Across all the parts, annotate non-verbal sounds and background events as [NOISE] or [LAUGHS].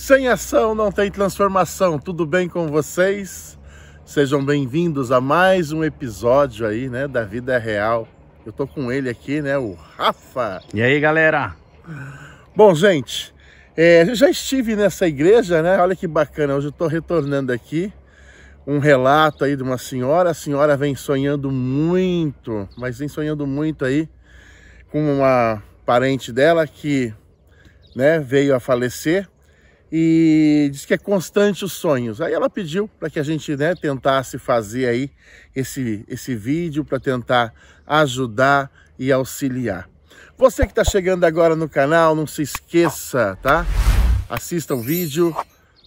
Sem ação não tem transformação. Tudo bem com vocês? Sejam bem-vindos a mais um episódio aí, né, da vida real. Eu tô com ele aqui, né, o Rafa. E aí, galera? Bom, gente, é, eu já estive nessa igreja, né? Olha que bacana. Hoje eu tô retornando aqui um relato aí de uma senhora. A senhora vem sonhando muito, mas vem sonhando muito aí com uma parente dela que, né, veio a falecer e diz que é constante os sonhos. Aí ela pediu para que a gente né, tentasse fazer aí esse, esse vídeo para tentar ajudar e auxiliar. Você que está chegando agora no canal, não se esqueça, tá? Assista o vídeo,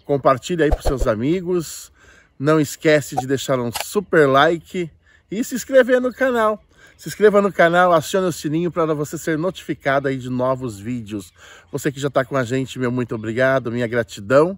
compartilhe aí para seus amigos, não esquece de deixar um super like e se inscrever no canal. Se inscreva no canal, acione o sininho para você ser notificado aí de novos vídeos. Você que já está com a gente, meu muito obrigado, minha gratidão.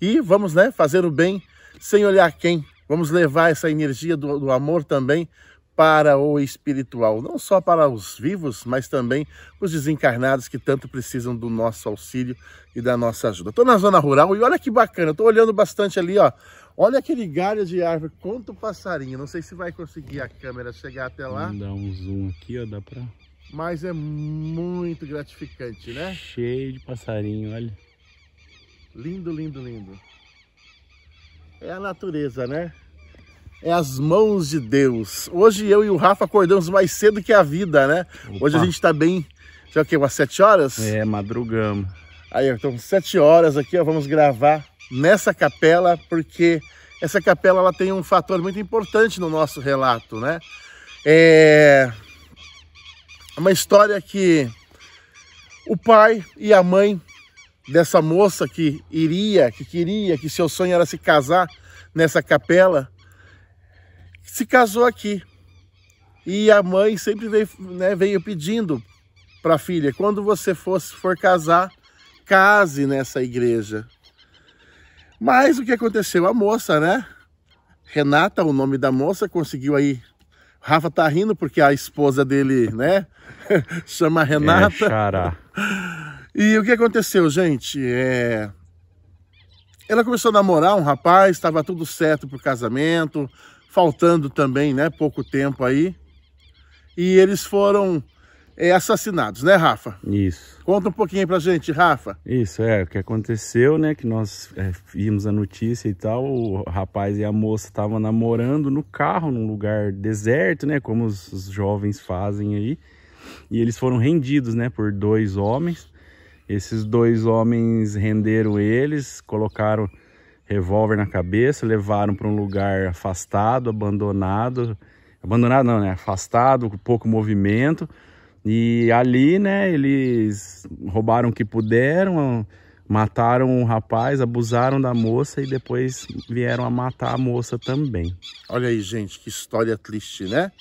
E vamos né, fazer o bem sem olhar quem. Vamos levar essa energia do, do amor também para o espiritual, não só para os vivos, mas também os desencarnados que tanto precisam do nosso auxílio e da nossa ajuda. Estou na zona rural e olha que bacana, estou olhando bastante ali, ó, Olha aquele galho de árvore, quanto passarinho. Não sei se vai conseguir a câmera chegar até lá. Vamos dar um zoom aqui, ó, dá pra... Mas é muito gratificante, né? Cheio de passarinho, olha. Lindo, lindo, lindo. É a natureza, né? É as mãos de Deus. Hoje eu e o Rafa acordamos mais cedo que a vida, né? Opa. Hoje a gente tá bem... Já o quê? Umas sete horas? É, madrugamos. Aí, então, sete horas aqui, ó, vamos gravar nessa capela, porque essa capela ela tem um fator muito importante no nosso relato, né? É uma história que o pai e a mãe dessa moça que iria, que queria, que seu sonho era se casar nessa capela, se casou aqui. E a mãe sempre veio, né, veio pedindo para a filha, quando você fosse, for casar, case nessa igreja. Mas o que aconteceu? A moça, né? Renata, o nome da moça, conseguiu aí. Rafa tá rindo porque a esposa dele, né? [LAUGHS] Chama Renata. É, e o que aconteceu, gente? É... Ela começou a namorar um rapaz, estava tudo certo pro casamento, faltando também, né? Pouco tempo aí. E eles foram é, assassinados, né, Rafa? Isso. Conta um pouquinho pra gente, Rafa. Isso, é, o que aconteceu, né, que nós é, vimos a notícia e tal, o rapaz e a moça estavam namorando no carro, num lugar deserto, né, como os, os, jovens fazem aí, e eles foram rendidos, né, por dois homens, esses dois homens renderam eles, colocaram revólver na cabeça, levaram para um lugar afastado, abandonado, abandonado não, né, afastado, com pouco movimento, e ali, né, eles roubaram o que puderam, mataram um rapaz, abusaram da moça e depois vieram a matar a moça também. Olha aí, gente, que história triste, né?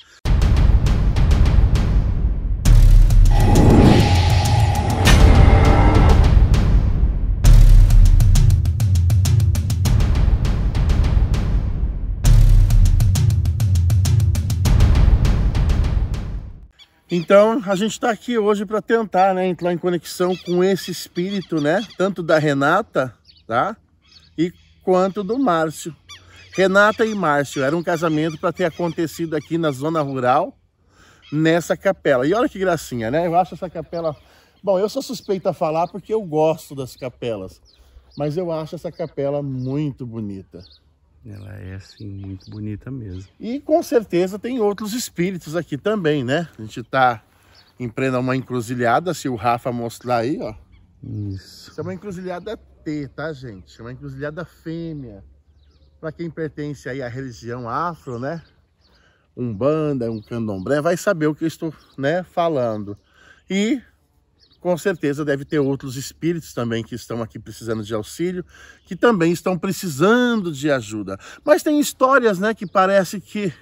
Então, a gente está aqui hoje para tentar né, entrar em conexão com esse espírito, né? Tanto da Renata, tá? E quanto do Márcio. Renata e Márcio, era um casamento para ter acontecido aqui na zona rural, nessa capela. E olha que gracinha, né? Eu acho essa capela... Bom, eu sou suspeito a falar porque eu gosto das capelas. Mas eu acho essa capela muito bonita. Ela é assim, muito bonita mesmo. E com certeza tem outros espíritos aqui também, né? A gente tá em plena uma encruzilhada, se o Rafa mostrar aí, ó. Isso. Isso é uma encruzilhada T, tá, gente? É uma encruzilhada fêmea. Para quem pertence aí à religião afro, né? Umbanda, um candomblé, vai saber o que eu estou né, falando. E com certeza deve ter outros espíritos também que estão aqui precisando de auxílio, que também estão precisando de ajuda. Mas tem histórias, né, que parece que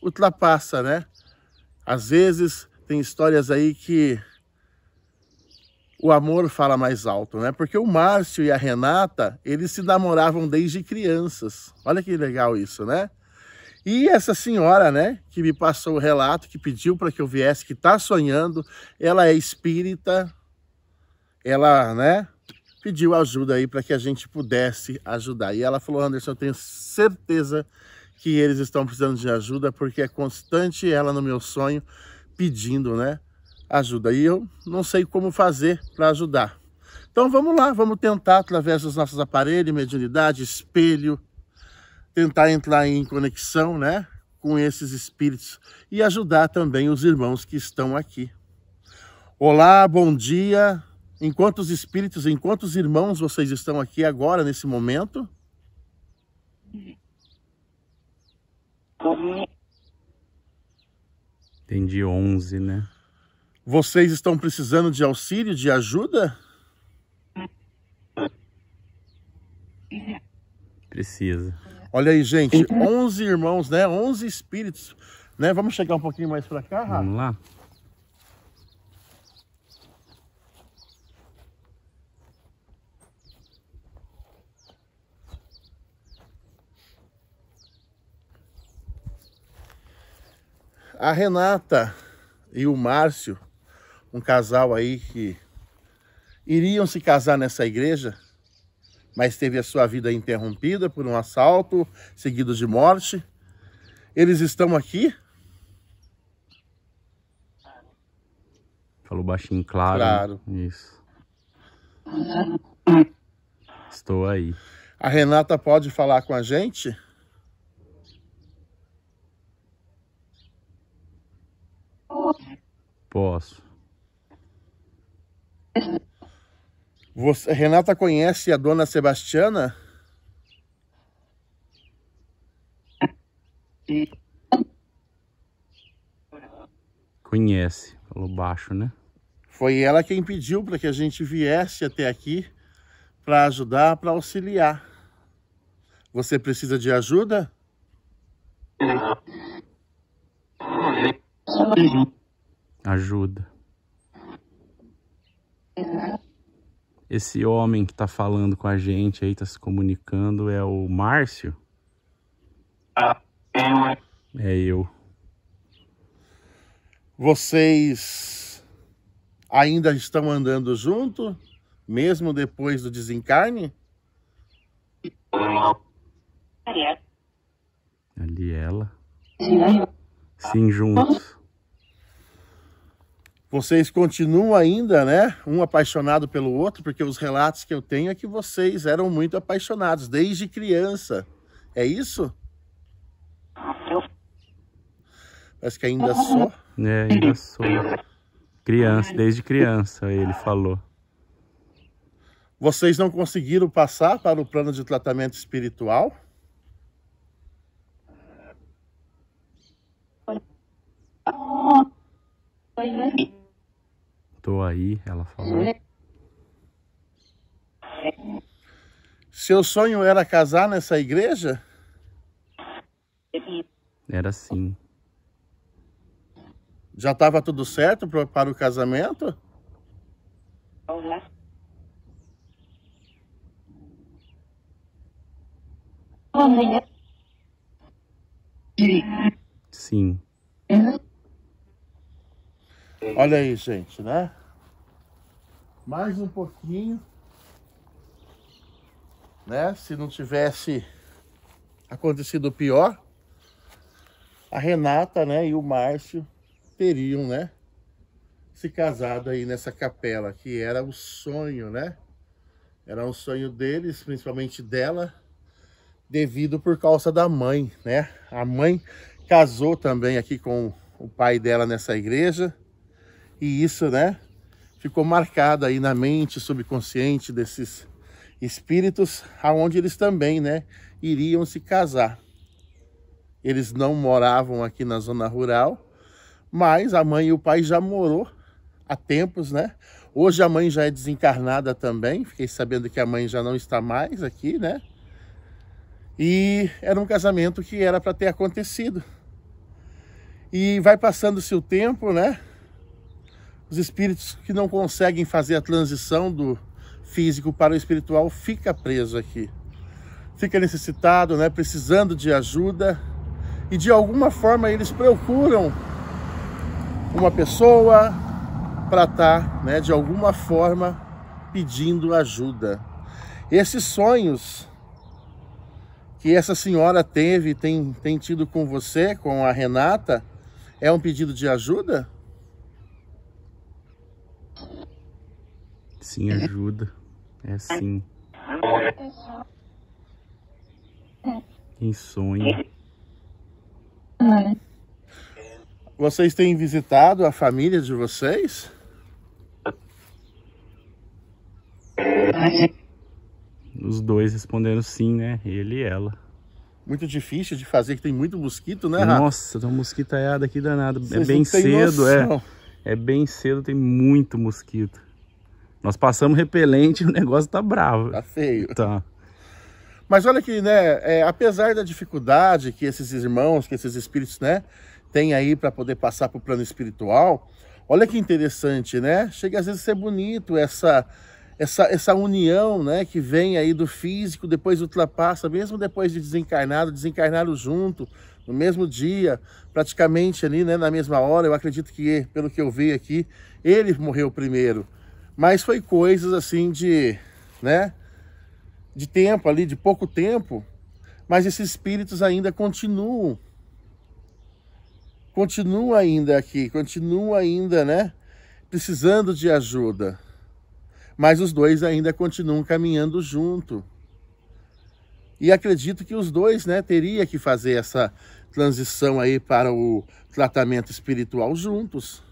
ultrapassa, né? Às vezes tem histórias aí que o amor fala mais alto, né? Porque o Márcio e a Renata, eles se namoravam desde crianças. Olha que legal isso, né? E essa senhora, né, que me passou o relato, que pediu para que eu viesse, que está sonhando, ela é espírita, ela, né, pediu ajuda aí para que a gente pudesse ajudar. E ela falou, Anderson, eu tenho certeza que eles estão precisando de ajuda, porque é constante ela no meu sonho pedindo, né, ajuda. E eu não sei como fazer para ajudar. Então vamos lá, vamos tentar através dos nossos aparelhos, mediunidade, espelho, tentar entrar em conexão, né, com esses espíritos e ajudar também os irmãos que estão aqui. Olá, bom dia. Enquanto os espíritos, enquanto os irmãos vocês estão aqui agora, nesse momento? Entendi, 11, né? Vocês estão precisando de auxílio, de ajuda? Precisa. Olha aí, gente, 11 irmãos, né? 11 espíritos, né? Vamos chegar um pouquinho mais para cá? Vamos lá. A Renata e o Márcio, um casal aí que iriam se casar nessa igreja, mas teve a sua vida interrompida por um assalto seguido de morte. Eles estão aqui? Falou baixinho, claro. Claro. Isso. Estou aí. A Renata pode falar com a gente? Posso. Você, Renata conhece a dona Sebastiana? Conhece, falou baixo, né? Foi ela quem pediu para que a gente viesse até aqui para ajudar, para auxiliar. Você precisa de ajuda? Ajuda. Esse homem que tá falando com a gente aí, tá se comunicando, é o Márcio? É eu. Vocês ainda estão andando junto, mesmo depois do desencarne? Ali ela. Sim, juntos. Vocês continuam ainda, né? Um apaixonado pelo outro, porque os relatos que eu tenho é que vocês eram muito apaixonados desde criança. É isso? Parece que ainda sou. É, ainda sou. Criança, desde criança, ele falou. Vocês não conseguiram passar para o plano de tratamento espiritual? Tô aí, ela falou. Seu sonho era casar nessa igreja? Era sim. Já estava tudo certo para o casamento? Sim. Olha aí, gente, né? Mais um pouquinho, né? Se não tivesse acontecido pior, a Renata, né, e o Márcio teriam, né, se casado aí nessa capela, que era o sonho, né? Era um sonho deles, principalmente dela, devido por causa da mãe, né? A mãe casou também aqui com o pai dela nessa igreja, e isso, né, ficou marcado aí na mente subconsciente desses espíritos, aonde eles também, né, iriam se casar. Eles não moravam aqui na zona rural, mas a mãe e o pai já morou há tempos, né? Hoje a mãe já é desencarnada também, fiquei sabendo que a mãe já não está mais aqui, né? E era um casamento que era para ter acontecido. E vai passando-se o tempo, né? Os espíritos que não conseguem fazer a transição do físico para o espiritual fica preso aqui. Fica necessitado, né, precisando de ajuda e de alguma forma eles procuram uma pessoa para estar, tá, né, de alguma forma pedindo ajuda. Esses sonhos que essa senhora teve, tem, tem tido com você, com a Renata, é um pedido de ajuda? Sim, ajuda. É sim. Quem sonha. Vocês têm visitado a família de vocês? Os dois responderam sim, né? Ele e ela. Muito difícil de fazer, que tem muito mosquito, né, Rafa? Nossa, tem uma mosquitaiada aqui danado. é bem cedo, é. É bem cedo, tem muito mosquito. Nós passamos repelente e o negócio tá bravo. Tá feio. Tá. Mas olha que, né, é, apesar da dificuldade que esses irmãos, que esses espíritos, né, têm aí para poder passar para o plano espiritual, olha que interessante, né? Chega às vezes a ser bonito essa essa, essa união né, que vem aí do físico, depois ultrapassa, mesmo depois de desencarnado, desencarnaram junto, no mesmo dia, praticamente ali né, na mesma hora. Eu acredito que, pelo que eu vi aqui, ele morreu primeiro. Mas foi coisas assim de, né, de tempo ali, de pouco tempo, mas esses espíritos ainda continuam. Continuam ainda aqui, continuam ainda, né, precisando de ajuda mas os dois ainda continuam caminhando junto. E acredito que os dois, né, teria que fazer essa transição aí para o tratamento espiritual juntos.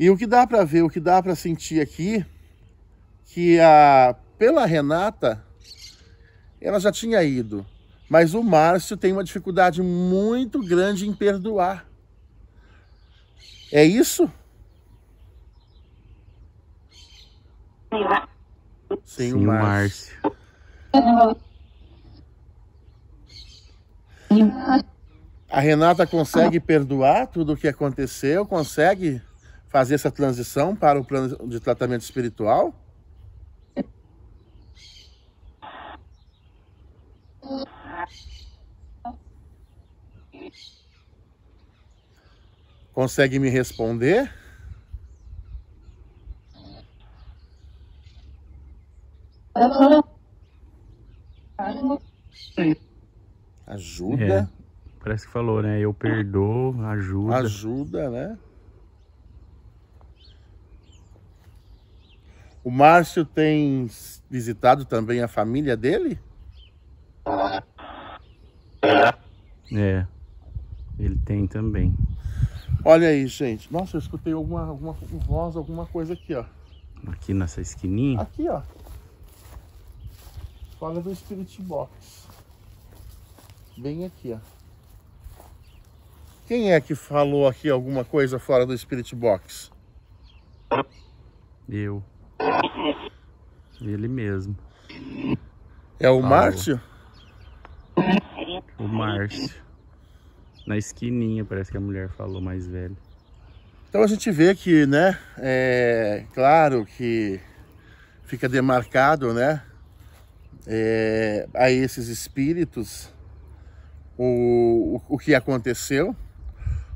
E o que dá para ver, o que dá para sentir aqui, que a pela Renata, ela já tinha ido, mas o Márcio tem uma dificuldade muito grande em perdoar. É isso? Sim, o Márcio. A Renata consegue perdoar tudo o que aconteceu? Consegue fazer essa transição para o plano de tratamento espiritual? Consegue me responder? Ajuda. É, parece que falou, né? Eu perdoo, ajuda. Ajuda, né? O Márcio tem visitado também a família dele? É, ele tem também. Olha aí, gente. Nossa, eu escutei alguma, alguma voz, alguma coisa aqui, ó. Aqui nessa esquininha? Aqui, ó. Fala do Spirit Box. Bem aqui, ó. Quem é que falou aqui alguma coisa fora do Spirit Box? Eu. Ele mesmo. É o Márcio? O Márcio. Na esquininha, parece que a mulher falou mais velho. Então a gente vê que, né, é claro que fica demarcado, né, é, a esses espíritos o, o, o que aconteceu.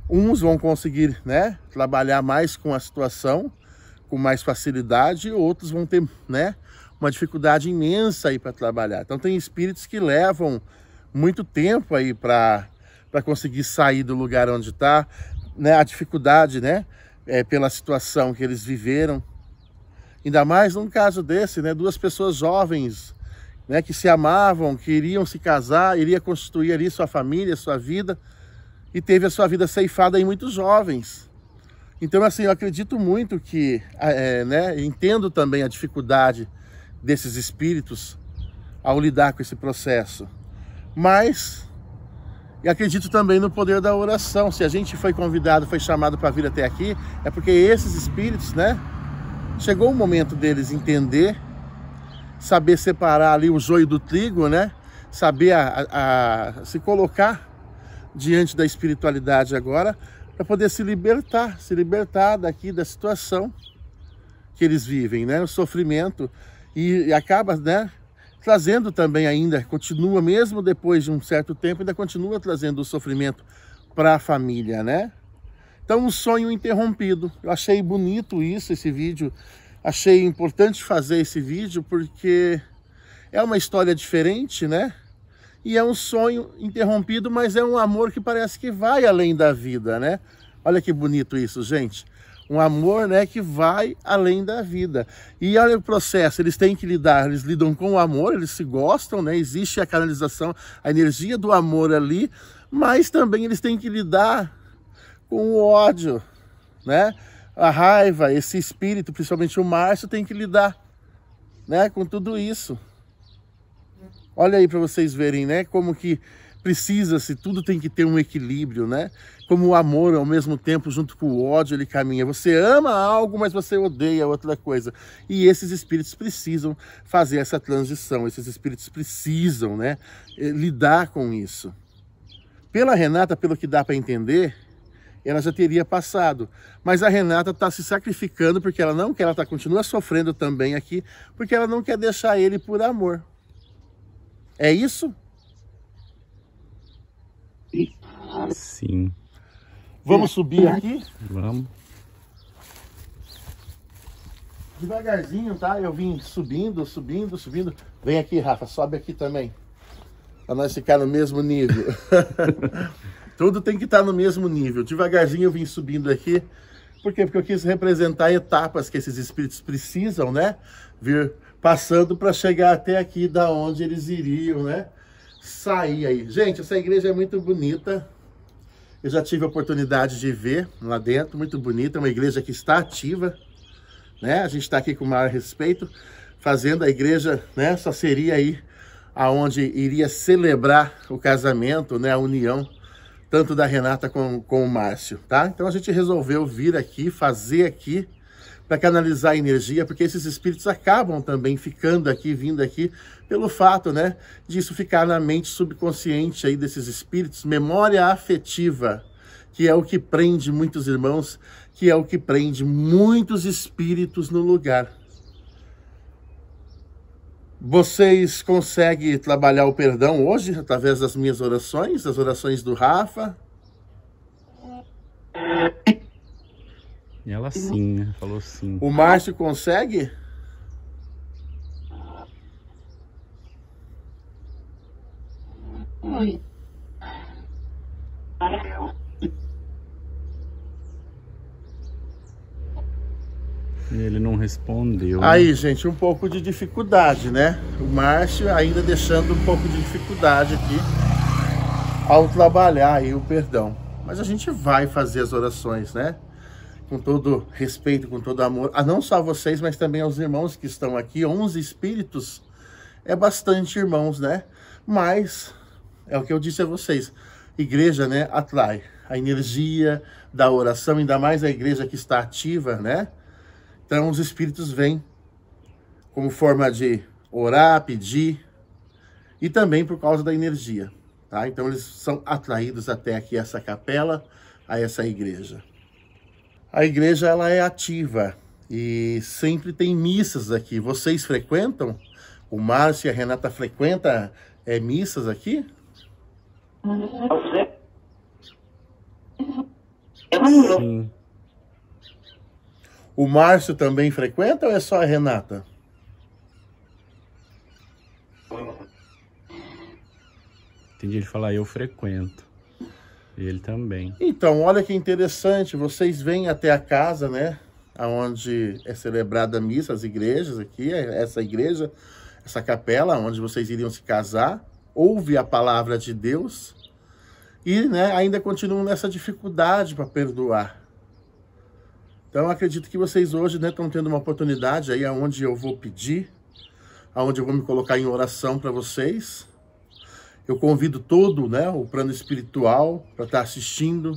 Uns vão conseguir né, trabalhar mais com a situação, com mais facilidade, e outros vão ter né, uma dificuldade imensa aí para trabalhar. Então tem espíritos que levam muito tempo aí para conseguir sair do lugar onde está, né, a dificuldade né, é, pela situação que eles viveram. Ainda mais num caso desse, né, duas pessoas jovens né, que se amavam, que iriam se casar, iria constituir ali sua família, sua vida, e teve a sua vida ceifada em muitos jovens. Então, assim, eu acredito muito que, é, né, entendo também a dificuldade desses espíritos ao lidar com esse processo. Mas, e acredito também no poder da oração. Se a gente foi convidado, foi chamado para vir até aqui, é porque esses espíritos, né, chegou o momento deles entender saber separar ali o joio do trigo, né? Saber a, a, a se colocar diante da espiritualidade agora para poder se libertar, se libertar daqui da situação que eles vivem, né? O sofrimento e, e acaba, né? Trazendo também ainda, continua mesmo depois de um certo tempo, ainda continua trazendo o sofrimento para a família, né? Então, um sonho interrompido. Eu achei bonito isso, esse vídeo achei importante fazer esse vídeo porque é uma história diferente, né? E é um sonho interrompido, mas é um amor que parece que vai além da vida, né? Olha que bonito isso, gente. Um amor né, que vai além da vida. E olha o processo, eles têm que lidar, eles lidam com o amor, eles se gostam, né? Existe a canalização, a energia do amor ali, mas também eles têm que lidar com o ódio, né? A raiva, esse espírito, principalmente o Márcio, tem que lidar né, com tudo isso. Olha aí para vocês verem, né, como que precisa-se, tudo tem que ter um equilíbrio, né? Como o amor, ao mesmo tempo, junto com o ódio, ele caminha. Você ama algo, mas você odeia outra coisa. E esses espíritos precisam fazer essa transição, esses espíritos precisam, né, eh, lidar com isso. Pela Renata, pelo que dá para entender, ela já teria passado. Mas a Renata está se sacrificando porque ela não quer, ela tá, continua sofrendo também aqui, porque ela não quer deixar ele por amor. É isso? Sim. Vamos subir aqui? Vamos. Devagarzinho, tá? Eu vim subindo, subindo, subindo. Vem aqui, Rafa, sobe aqui também. Pra nós ficar no mesmo nível. [LAUGHS] Tudo tem que estar tá no mesmo nível. Devagarzinho eu vim subindo aqui. Por quê? Porque eu quis representar etapas que esses espíritos precisam, né? Vir passando para chegar até aqui da onde eles iriam, né? Sair aí. Gente, essa igreja é muito bonita. Eu já tive a oportunidade de ver lá dentro, muito bonita, uma igreja que está ativa, né? A gente está aqui com o maior respeito, fazendo a igreja, né? Só seria aí aonde iria celebrar o casamento, né? A união tanto da Renata com, com o Márcio, tá? Então a gente resolveu vir aqui, fazer aqui para canalizar a energia, porque esses espíritos acabam também ficando aqui, vindo aqui, pelo fato, né, disso ficar na mente subconsciente aí desses espíritos, memória afetiva, que é o que prende muitos irmãos, que é o que prende muitos espíritos no lugar. Vocês conseguem trabalhar o perdão hoje através das minhas orações, das orações do Rafa? Ela sim, né? Falou sim. O Márcio consegue? Oi. Ele não respondeu. Né? Aí, gente, um pouco de dificuldade, né? O Márcio ainda deixando um pouco de dificuldade aqui ao trabalhar aí o perdão. Mas a gente vai fazer as orações, né? Com todo respeito, com todo amor, a não só a vocês, mas também aos irmãos que estão aqui, 11 espíritos, é bastante irmãos, né? Mas, é o que eu disse a vocês, igreja, né, atrai a energia da oração, ainda mais a igreja que está ativa, né? Então, os espíritos vêm como forma de orar, pedir, e também por causa da energia, tá? Então, eles são atraídos até aqui, essa capela, a essa igreja. A igreja ela é ativa e sempre tem missas aqui. Vocês frequentam? O Márcio e a Renata frequentam é, missas aqui? Sim. O Márcio também frequenta ou é só a Renata? Entendi ele falar, eu frequento. Ele também. Então, olha que interessante, vocês vêm até a casa, né? Onde é celebrada a missa, as igrejas aqui, essa igreja, essa capela, onde vocês iriam se casar, ouve a palavra de Deus e né, ainda continuam nessa dificuldade para perdoar. Então, acredito que vocês hoje estão né, tendo uma oportunidade aí onde eu vou pedir, aonde eu vou me colocar em oração para vocês, eu convido todo né, o plano espiritual para estar tá assistindo,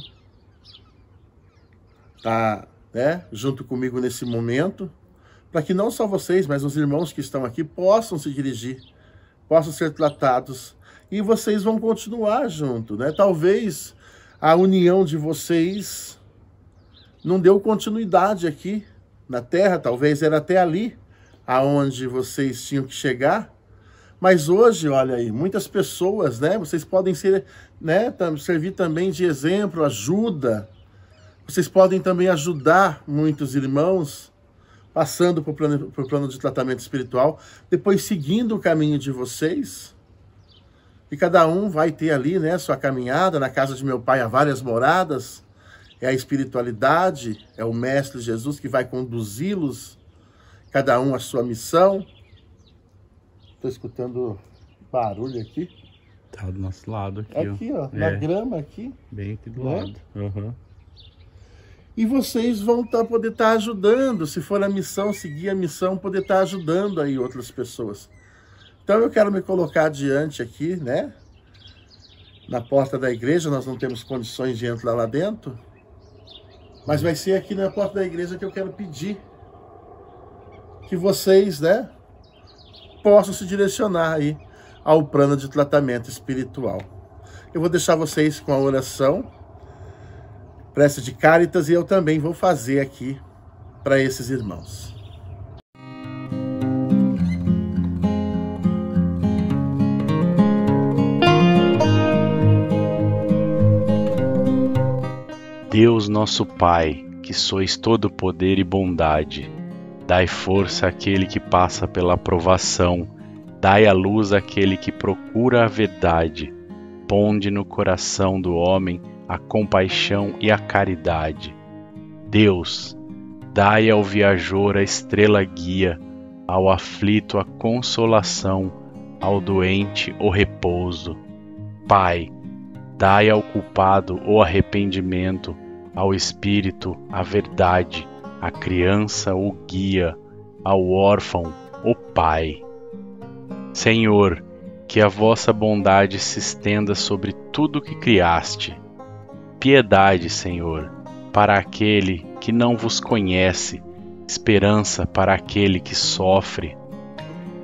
tá, né, junto comigo nesse momento, para que não só vocês, mas os irmãos que estão aqui possam se dirigir, possam ser tratados e vocês vão continuar junto, né? Talvez a união de vocês não deu continuidade aqui na Terra, talvez era até ali aonde vocês tinham que chegar, mas hoje, olha aí, muitas pessoas, né? Vocês podem ser, né? Servir também de exemplo, ajuda. Vocês podem também ajudar muitos irmãos passando o plano, plano de tratamento espiritual, depois seguindo o caminho de vocês. E cada um vai ter ali, né, sua caminhada. Na casa de meu pai há várias moradas. É a espiritualidade, é o Mestre Jesus que vai conduzi-los, cada um a sua missão. Estou escutando barulho aqui. Tá do nosso lado aqui, aqui ó. ó é. na grama aqui. Bem aqui do né? lado. Uhum. E vocês vão tá, poder estar tá ajudando, se for a missão, seguir a missão, poder estar tá ajudando aí outras pessoas. Então eu quero me colocar adiante aqui, né? Na porta da igreja, nós não temos condições de entrar lá dentro. Mas vai ser aqui na porta da igreja que eu quero pedir que vocês, né, possam se direcionar aí ao plano de tratamento espiritual. Eu vou deixar vocês com a oração, prece de Cáritas, e eu também vou fazer aqui para esses irmãos. Deus nosso Pai, que sois todo poder e bondade, dai força àquele que passa pela provação Dai a luz àquele que procura a verdade. Ponde no coração do homem a compaixão e a caridade. Deus, dai ao viajor a estrela guia, ao aflito a consolação, ao doente o repouso. Pai, dai ao culpado o arrependimento, ao espírito a verdade, à criança o guia, ao órfão o Pai. Senhor, que a vossa bondade se estenda sobre tudo que criaste. Piedade, Senhor, para aquele que não vos conhece, esperança para aquele que sofre.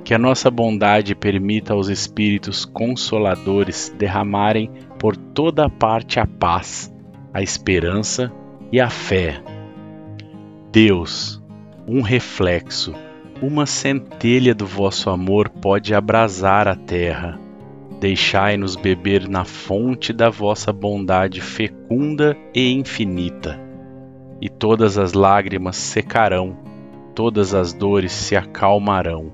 Que a nossa bondade permita aos Espíritos Consoladores derramarem por toda parte a paz, a esperança e a fé. Deus, um reflexo uma centelha do vosso amor pode abrasar a terra. Deixai-nos beber na fonte da vossa bondade fecunda e infinita. E todas as lágrimas secarão, todas as dores se acalmarão.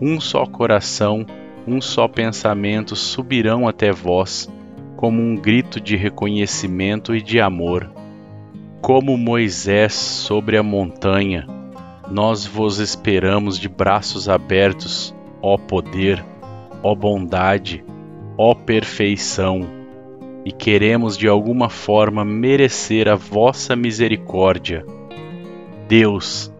Um só coração, um só pensamento subirão até vós, como um grito de reconhecimento e de amor. Como Moisés sobre a montanha, nós vos esperamos de braços abertos, ó poder, ó bondade, ó perfeição, e queremos de alguma forma merecer a vossa misericórdia. Deus,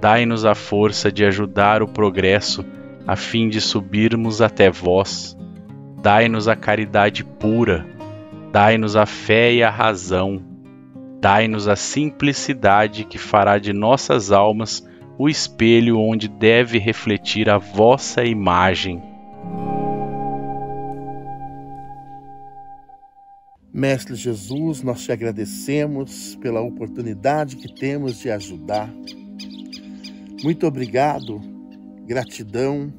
dai-nos a força de ajudar o progresso a fim de subirmos até vós. Dai-nos a caridade pura, dai-nos a fé e a razão, dai-nos a simplicidade que fará de nossas almas o espelho onde deve refletir a vossa imagem. Mestre Jesus, nós te agradecemos pela oportunidade que temos de ajudar. Muito obrigado, gratidão,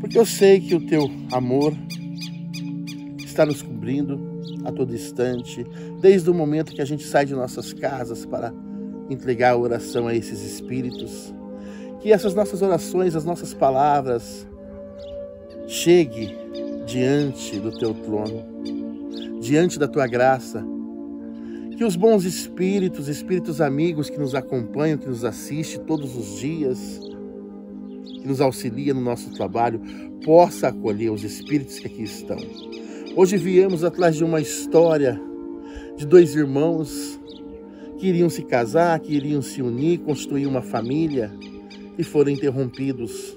porque eu sei que o teu amor está nos cobrindo a todo instante, desde o momento que a gente sai de nossas casas para entregar a oração a esses espíritos. Que essas nossas orações, as nossas palavras, chegue diante do teu trono, diante da tua graça. Que os bons espíritos, espíritos amigos que nos acompanham, que nos assistem todos os dias, que nos auxilia no nosso trabalho, possa acolher os espíritos que aqui estão. Hoje viemos atrás de uma história de dois irmãos que iriam se casar, que iriam se unir, construir uma família e foram interrompidos.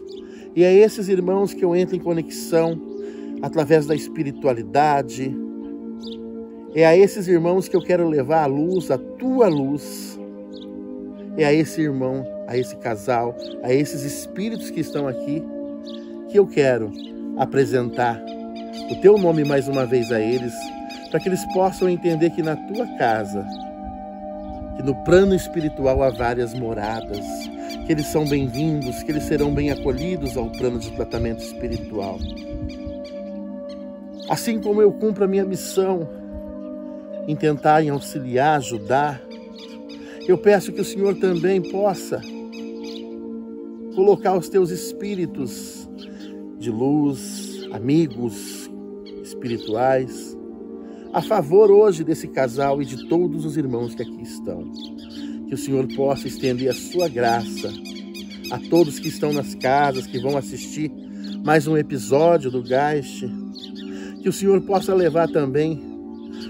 E é esses irmãos que eu entro em conexão através da espiritualidade. É a esses irmãos que eu quero levar a luz, a tua luz. É a esse irmão, a esse casal, a esses espíritos que estão aqui que eu quero apresentar o teu nome mais uma vez a eles, para que eles possam entender que na tua casa que no plano espiritual há várias moradas, que eles são bem-vindos, que eles serão bem acolhidos ao plano de tratamento espiritual. Assim como eu cumpro a minha missão em tentar em auxiliar, ajudar, Eu peço que o Senhor também possa colocar os teus espíritos de luz, amigos espirituais, a favor hoje desse casal e de todos os irmãos que aqui estão. Que o Senhor possa estender a sua graça a todos que estão nas casas, que vão assistir mais um episódio do Geist. Que o Senhor possa levar também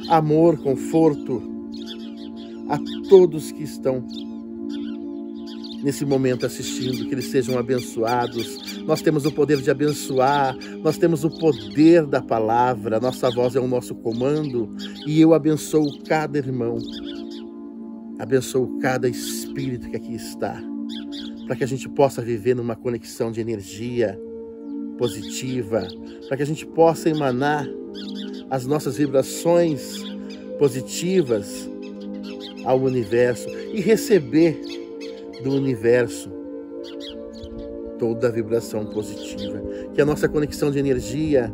amor, conforto a todos que estão nesse momento assistindo, que eles sejam abençoados. Nós temos o poder de abençoar, nós temos o poder da palavra, nossa voz é o nosso comando e eu abençoo cada irmão, abençoo cada espírito que aqui está, para que a gente possa viver numa conexão de energia positiva, para que a gente possa emanar as nossas vibrações positivas ao universo e receber do universo toda a vibração positiva. Que a nossa conexão de energia,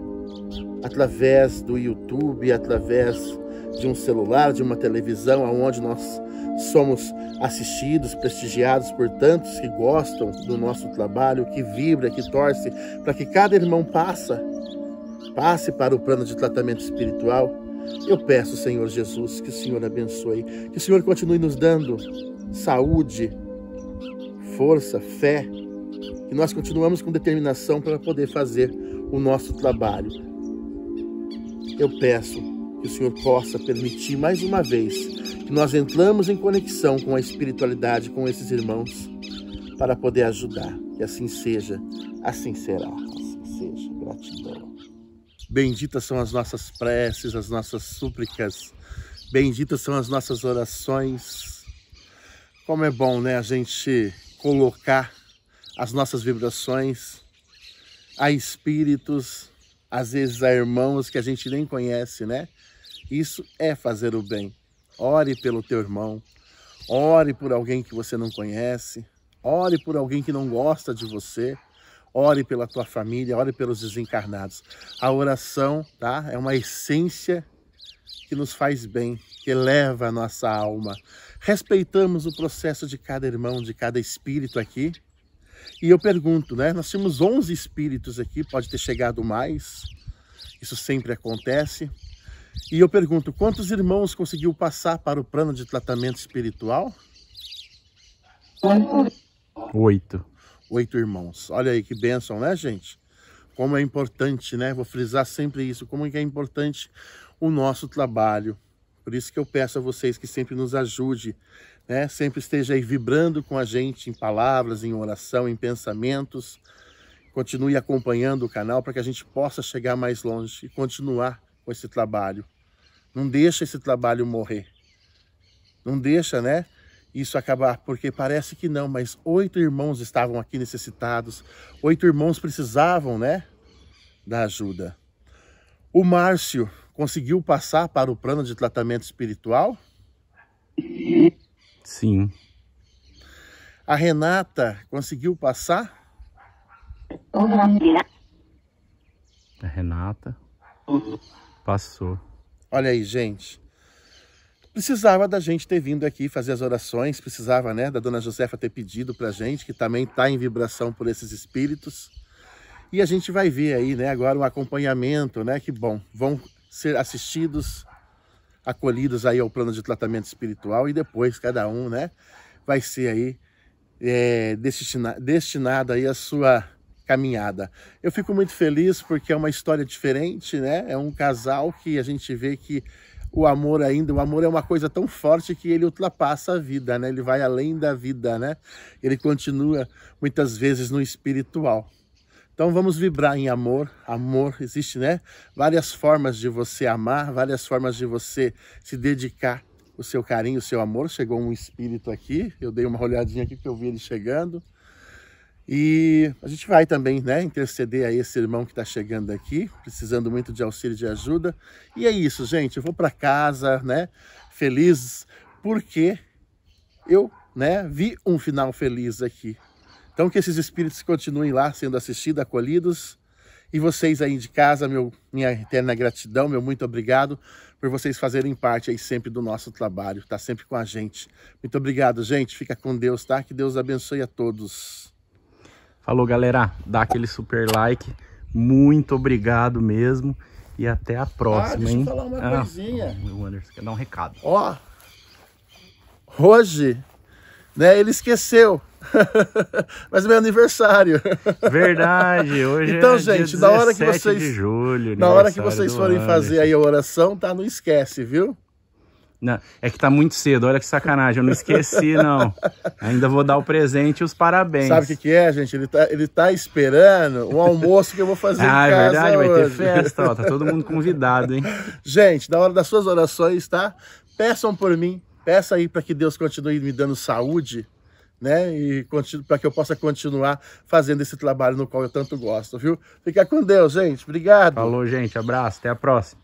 através do YouTube, através de um celular, de uma televisão, aonde nós somos assistidos, prestigiados por tantos que gostam do nosso trabalho, que vibra, que torce, para que cada irmão passa, passe para o plano de tratamento espiritual. Eu peço, Senhor Jesus, que o Senhor abençoe, que o Senhor continue nos dando saúde, força, fé, que nós continuamos com determinação para poder fazer o nosso trabalho. Eu peço que o Senhor possa permitir mais uma vez que nós entramos em conexão com a espiritualidade, com esses irmãos, para poder ajudar. Que assim seja, assim será. Assim seja. Gratidão. Benditas são as nossas preces, as nossas súplicas. Benditas são as nossas orações. Como é bom, né, a gente colocar as nossas vibrações a espíritos, às vezes a irmãos que a gente nem conhece, né? Isso é fazer o bem. Ore pelo teu irmão, ore por alguém que você não conhece, ore por alguém que não gosta de você, ore pela tua família, ore pelos desencarnados. A oração, tá? É uma essência que nos faz bem, que eleva a nossa alma. Respeitamos o processo de cada irmão, de cada espírito aqui. E eu pergunto, né? Nós temos 11 espíritos aqui, pode ter chegado mais. Isso sempre acontece. E eu pergunto, quantos irmãos conseguiu passar para o plano de tratamento espiritual? Oito. Oito irmãos. Olha aí que bênção, né, gente? Como é importante, né? Vou frisar sempre isso, como é importante o nosso trabalho. Por isso que eu peço a vocês que sempre nos ajude, né? Sempre esteja aí vibrando com a gente em palavras, em oração, em pensamentos. Continue acompanhando o canal para que a gente possa chegar mais longe e continuar com esse trabalho. Não deixa esse trabalho morrer. Não deixa, né? Isso acabar, porque parece que não, mas oito irmãos estavam aqui necessitados, oito irmãos precisavam, né, da ajuda. O Márcio conseguiu passar para o plano de tratamento espiritual? Sim. A Renata conseguiu passar? A Renata passou. Olha aí, gente. Precisava da gente ter vindo aqui fazer as orações, precisava, né, da dona Josefa ter pedido pra gente, que também está em vibração por esses espíritos. E a gente vai ver aí, né, agora um acompanhamento, né, que bom, vão ser assistidos, acolhidos aí ao plano de tratamento espiritual e depois cada um, né, vai ser aí é, destina, destinado aí a sua caminhada. Eu fico muito feliz porque é uma história diferente, né? É um casal que a gente vê que o amor ainda, o amor é uma coisa tão forte que ele ultrapassa a vida, né? Ele vai além da vida, né? Ele continua muitas vezes no espiritual. Então vamos vibrar em amor. Amor existe, né? Várias formas de você amar, várias formas de você se dedicar o seu carinho, o seu amor. Chegou um espírito aqui, eu dei uma olhadinha aqui que eu vi ele chegando. E a gente vai também, né, interceder a esse irmão que está chegando aqui, precisando muito de auxílio, de ajuda. E é isso, gente. Eu vou para casa, né, feliz, porque eu, né, vi um final feliz aqui. Então que esses espíritos continuem lá sendo assistidos, acolhidos. E vocês aí de casa, meu, minha eterna gratidão, meu muito obrigado por vocês fazerem parte aí sempre do nosso trabalho, tá sempre com a gente. Muito obrigado, gente. Fica com Deus, tá? Que Deus abençoe a todos. Falou, galera. Dá aquele super like. Muito obrigado mesmo. E até a próxima, ah, deixa hein? eu falar uma ah, coisinha. O Anderson quer dar um recado. Ó, hoje, né, ele esqueceu. [LAUGHS] Mas é meu aniversário. Verdade, hoje [LAUGHS] então, é gente, na hora que vocês de julho, na hora que vocês forem fazer aí a oração, tá? Não esquece, viu? Não, é que tá muito cedo, olha que sacanagem, eu não esqueci não. Ainda vou dar o presente e os parabéns. Sabe o que, que é, gente? Ele tá, ele tá esperando o almoço que eu vou fazer ah, em é casa é verdade, hoje. vai ter festa, ó, tá todo mundo convidado, hein? [LAUGHS] Gente, na hora das suas orações, tá? Peçam por mim, peça aí para que Deus continue me dando saúde, né? E para que eu possa continuar fazendo esse trabalho no qual eu tanto gosto, viu? Fica com Deus, gente. Obrigado. Falou, gente. Abraço. Até a próxima.